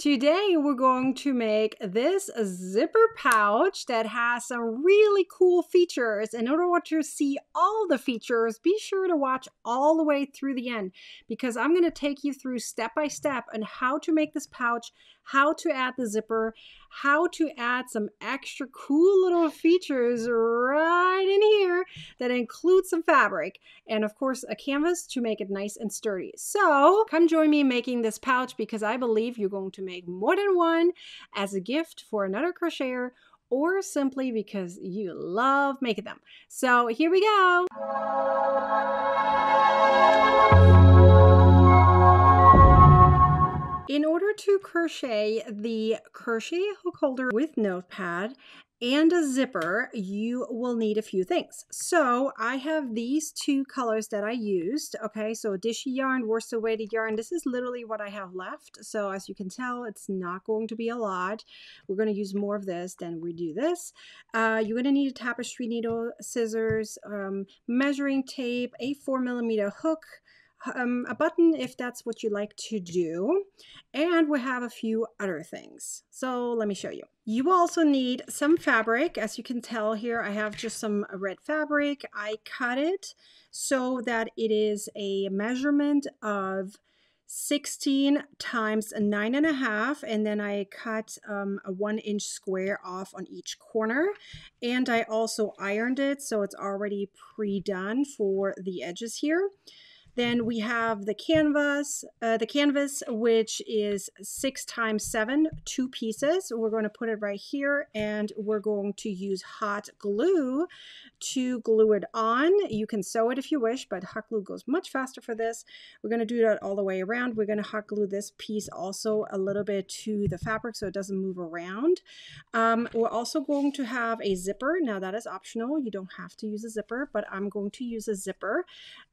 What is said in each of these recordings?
Today we're going to make this zipper pouch that has some really cool features. In order to see all the features, be sure to watch all the way through the end because I'm going to take you through step by step on how to make this pouch, how to add the zipper, how to add some extra cool little features right in here that include some fabric and of course a canvas to make it nice and sturdy. So come join me making this pouch because I believe you're going to make more than one as a gift for another crocheter or simply because you love making them. So here we go. In order to crochet the crochet hook holder with notepad and a zipper, you will need a few things. So I have these two colors that I used. Okay, so Dishie yarn, worsted weighted yarn. This is literally what I have left. So as you can tell, it's not going to be a lot. We're going to use more of this than we do this. Uh, you're going to need a tapestry needle, scissors, um, measuring tape, a four millimeter hook, um, a button if that's what you like to do. And we have a few other things. So let me show you. You also need some fabric. As you can tell here, I have just some red fabric. I cut it so that it is a measurement of 16 times nine and a half and then I cut um, a one inch square off on each corner and I also ironed it so it's already pre-done for the edges here. Then we have the canvas, uh, the canvas, which is six times seven, two pieces. We're going to put it right here and we're going to use hot glue to glue it on. You can sew it if you wish, but hot glue goes much faster for this. We're going to do that all the way around. We're going to hot glue this piece also a little bit to the fabric so it doesn't move around. Um, we're also going to have a zipper. Now that is optional. You don't have to use a zipper, but I'm going to use a zipper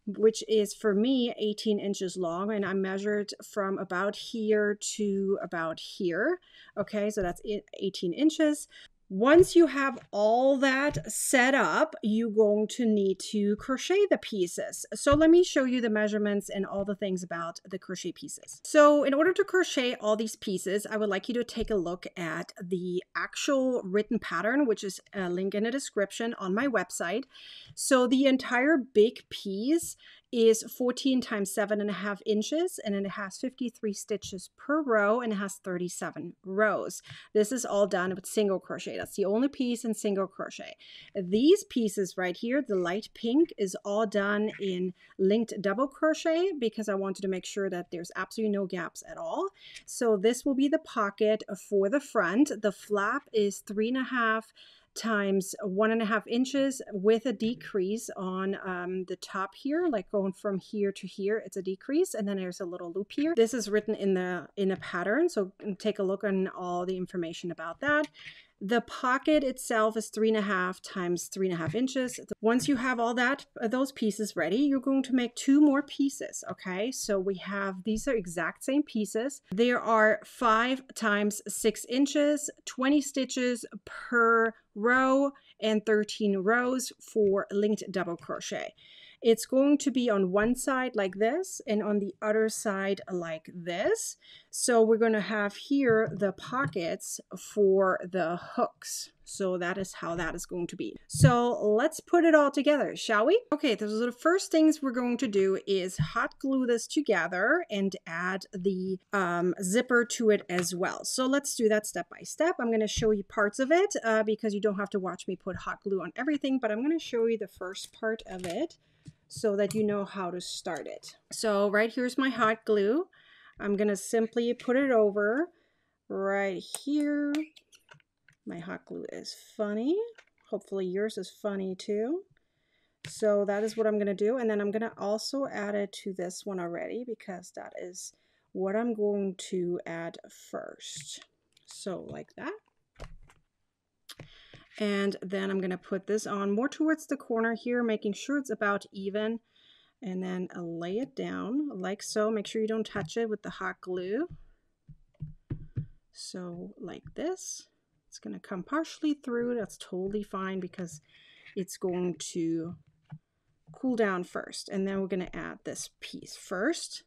which is for me 18 inches long and I measured from about here to about here. Okay, so that's 18 inches. Once you have all that set up, you're going to need to crochet the pieces. So let me show you the measurements and all the things about the crochet pieces. So in order to crochet all these pieces, I would like you to take a look at the actual written pattern, which is a link in the description on my website. So the entire big piece is 14 times seven and a half inches and it has 53 stitches per row and it has 37 rows. This is all done with single crochet. That's the only piece in single crochet. These pieces right here, the light pink is all done in linked double crochet because I wanted to make sure that there's absolutely no gaps at all. So this will be the pocket for the front. The flap is three and a half times one and a half inches with a decrease on um, the top here, like going from here to here, it's a decrease. And then there's a little loop here. This is written in the in a pattern. So take a look on all the information about that. The pocket itself is three and a half times three and a half inches. Once you have all that, uh, those pieces ready, you're going to make two more pieces, okay? So we have, these are exact same pieces. There are five times six inches, 20 stitches per row and 13 rows for linked double crochet. It's going to be on one side like this and on the other side like this. So we're going to have here the pockets for the hooks. So that is how that is going to be. So let's put it all together, shall we? Okay, so the first things we're going to do is hot glue this together and add the um, zipper to it as well. So let's do that step by step. I'm going to show you parts of it uh, because you don't have to watch me put hot glue on everything, but I'm going to show you the first part of it so that you know how to start it. So right here's my hot glue. I'm going to simply put it over right here. My hot glue is funny. Hopefully yours is funny too. So that is what I'm going to do. And then I'm going to also add it to this one already because that is what I'm going to add first. So like that. And then I'm going to put this on more towards the corner here, making sure it's about even. And then I'll lay it down like so. Make sure you don't touch it with the hot glue. So like this. It's going to come partially through. That's totally fine because it's going to cool down first. And then we're going to add this piece first.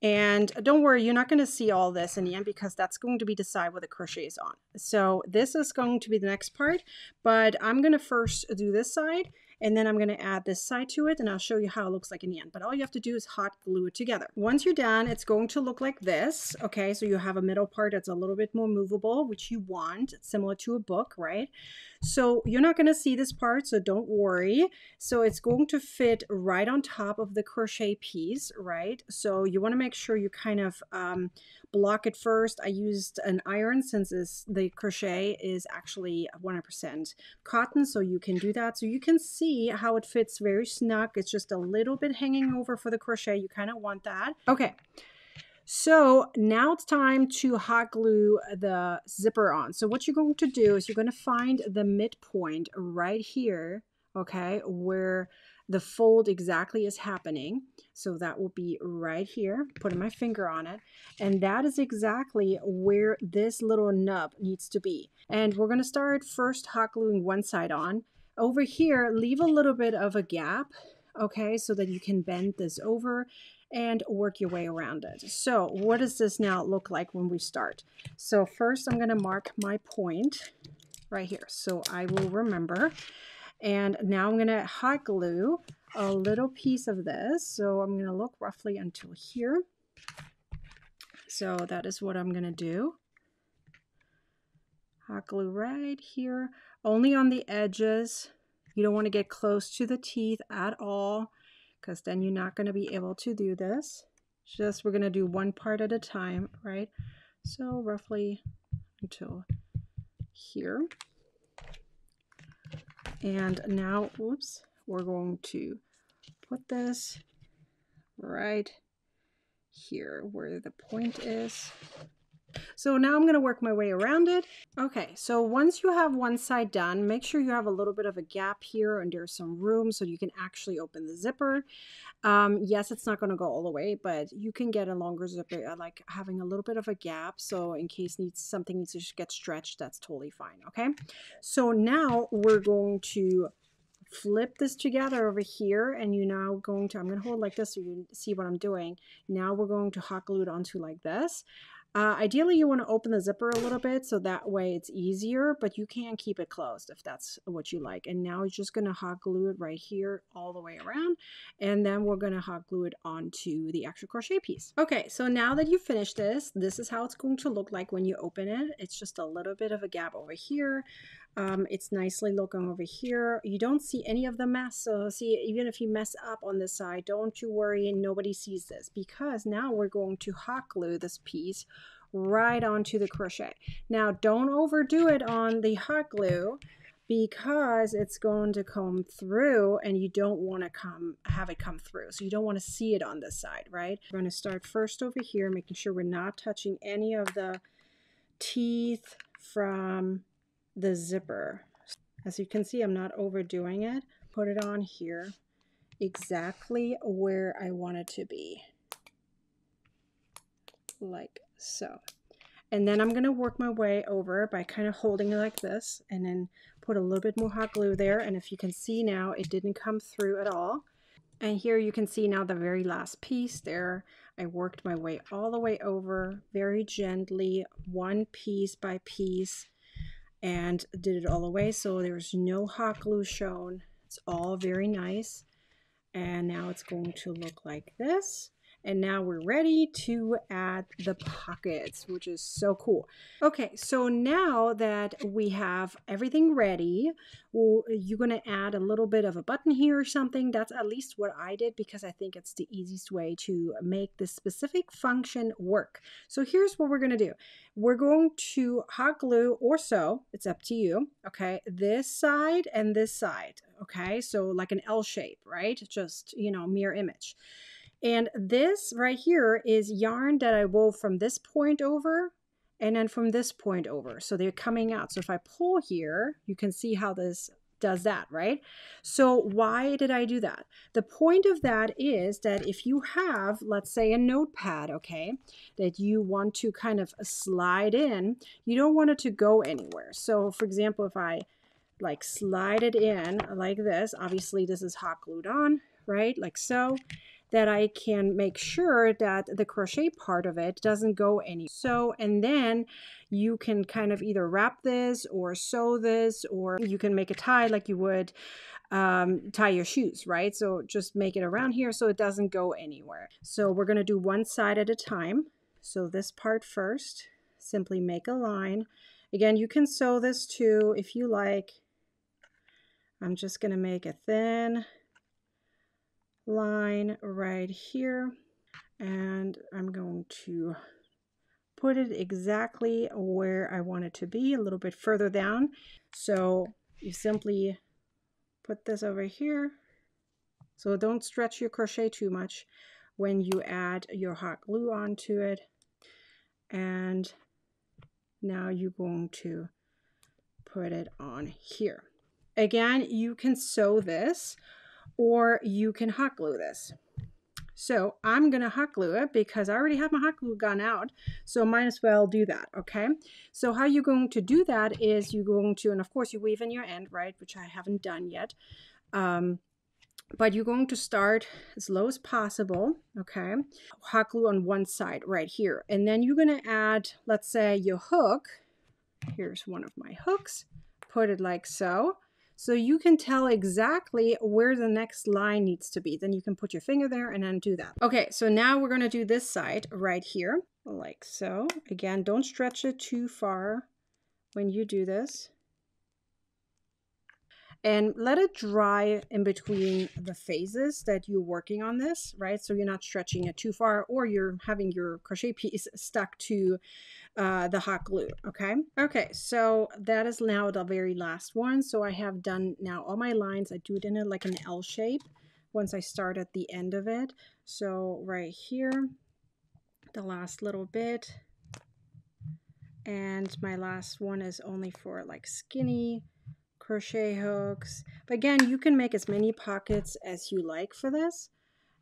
And uh, don't worry, you're not going to see all this in the end because that's going to be the side where the crochet is on. So this is going to be the next part, but I'm going to first do this side and then I'm going to add this side to it and I'll show you how it looks like in the end. But all you have to do is hot glue it together. Once you're done, it's going to look like this. Okay, so you have a middle part that's a little bit more movable, which you want. Similar to a book, right? So you're not going to see this part, so don't worry. So it's going to fit right on top of the crochet piece, right? So you want to make sure you kind of um, block it first. I used an iron since this, the crochet is actually 100% cotton, so you can do that. So you can see how it fits very snug. It's just a little bit hanging over for the crochet. You kind of want that. Okay. So now it's time to hot glue the zipper on. So what you're going to do is you're going to find the midpoint right here, okay, where the fold exactly is happening. So that will be right here, putting my finger on it. And that is exactly where this little nub needs to be. And we're going to start first hot gluing one side on. Over here, leave a little bit of a gap, okay, so that you can bend this over and work your way around it. So what does this now look like when we start? So first I'm going to mark my point right here. So I will remember. And now I'm going to hot glue a little piece of this. So I'm going to look roughly until here. So that is what I'm going to do. Hot glue right here, only on the edges. You don't want to get close to the teeth at all because then you're not going to be able to do this. Just we're going to do one part at a time, right? So roughly until here. And now, oops, we're going to put this right here where the point is. So now I'm going to work my way around it. Okay, so once you have one side done, make sure you have a little bit of a gap here and there's some room so you can actually open the zipper. Um, yes, it's not going to go all the way, but you can get a longer zipper, uh, like having a little bit of a gap. So in case needs something needs to get stretched, that's totally fine. Okay, so now we're going to flip this together over here and you're now going to, I'm going to hold like this so you see what I'm doing. Now we're going to hot glue it onto like this. Uh, ideally, you want to open the zipper a little bit so that way it's easier, but you can keep it closed if that's what you like. And now it's just going to hot glue it right here all the way around. And then we're going to hot glue it onto the actual crochet piece. Okay, so now that you finished this, this is how it's going to look like when you open it. It's just a little bit of a gap over here. Um, it's nicely looking over here. You don't see any of the mess. So see, even if you mess up on this side, don't you worry, nobody sees this because now we're going to hot glue this piece right onto the crochet. Now don't overdo it on the hot glue because it's going to come through and you don't want to come have it come through. So you don't want to see it on this side, right? We're going to start first over here, making sure we're not touching any of the teeth from the zipper. As you can see, I'm not overdoing it. Put it on here exactly where I want it to be. Like so. And then I'm going to work my way over by kind of holding it like this and then put a little bit more hot glue there. And if you can see now, it didn't come through at all. And here you can see now the very last piece there. I worked my way all the way over very gently, one piece by piece and did it all the way so there's no hot glue shown. It's all very nice. And now it's going to look like this and now we're ready to add the pockets, which is so cool. Okay, so now that we have everything ready, you're to add a little bit of a button here or something. That's at least what I did because I think it's the easiest way to make this specific function work. So here's what we're to do. We're going to hot glue or sew, it's up to you, okay, this side and this side, okay? So like an L shape, right? Just, you know, mirror image. And this right here is yarn that I wove from this point over and then from this point over. So they're coming out. So if I pull here, you can see how this does that, right? So why did I do that? The point of that is that if you have, let's say a notepad, okay, that you want to kind of slide in, you don't want it to go anywhere. So for example, if I like slide it in like this, obviously this is hot glued on, right? Like so. That I can make sure that the crochet part of it doesn't go any. So, and then you can kind of either wrap this or sew this, or you can make a tie like you would um, tie your shoes, right? So just make it around here so it doesn't go anywhere. So we're to do one side at a time. So this part first, simply make a line. Again, you can sew this too if you like. I'm just to make a thin line right here and I'm going to put it exactly where I want it to be a little bit further down. So you simply put this over here. So don't stretch your crochet too much when you add your hot glue onto it. And now you're going to put it on here. Again you can sew this or you can hot glue this. So I'm going to hot glue it because I already have my hot glue gun out. So might as well do that. Okay. So how you're going to do that is you're going to, and of course you weave in your end, right? Which I haven't done yet. Um, but you're going to start as low as possible. Okay. Hot glue on one side right here. And then you're going to add, let's say your hook. Here's one of my hooks. Put it like so. So you can tell exactly where the next line needs to be. Then you can put your finger there and then do that. Okay, so now we're going to do this side right here, like so. Again, don't stretch it too far when you do this. And let it dry in between the phases that you're working on this, right? So you're not stretching it too far or you're having your crochet piece stuck to uh, the hot glue, okay? Okay, so that is now the very last one. So I have done now all my lines. I do it in a, like an L shape once I start at the end of it. So right here, the last little bit. And my last one is only for like skinny crochet hooks. But again, you can make as many pockets as you like for this.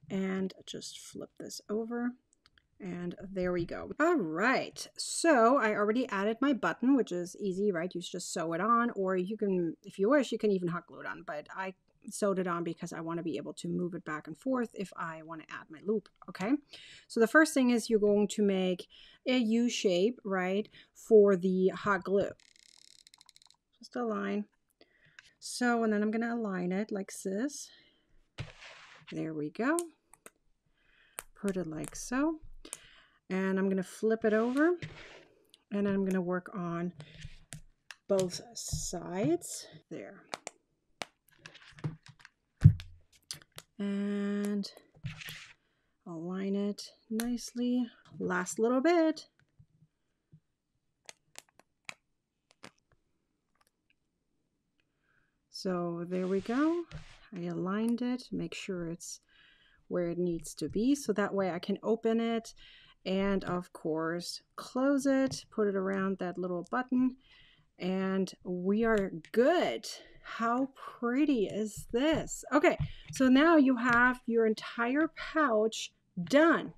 And just flip this over. And there we go. All right, so I already added my button, which is easy, right? You just sew it on, or you can, if you wish, you can even hot glue it on, but I sewed it on because I want to be able to move it back and forth if I want to add my loop, okay? So the first thing is you're going to make a U shape, right, for the hot glue. Just a line. So, and then I'm going to align it like this. There we go. Put it like so and I'm going to flip it over and I'm going to work on both sides. There. And align it nicely. Last little bit. So there we go. I aligned it make sure it's where it needs to be so that way I can open it and of course close it put it around that little button and we are good. How pretty is this? Okay so now you have your entire pouch done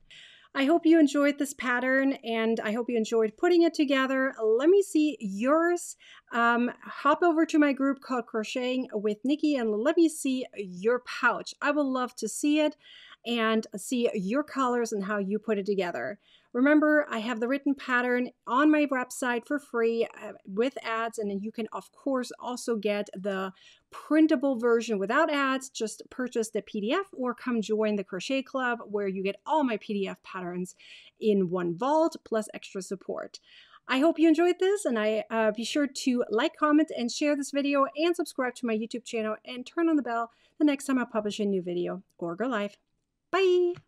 I hope you enjoyed this pattern and I hope you enjoyed putting it together. Let me see yours. Um, hop over to my group called Crocheting with Nicki and let me see your pouch. I would love to see it and see your colors and how you put it together. Remember, I have the written pattern on my website for free uh, with ads, and you can, of course, also get the printable version without ads. Just purchase the PDF or come join the Crochet Club where you get all my PDF patterns in one vault plus extra support. I hope you enjoyed this, and I uh, be sure to like, comment, and share this video, and subscribe to my YouTube channel, and turn on the bell the next time I publish a new video or go live. Bye!